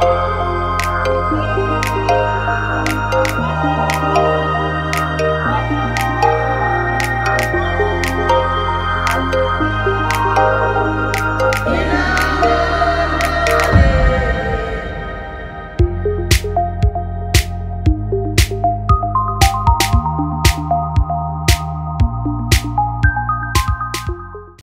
Música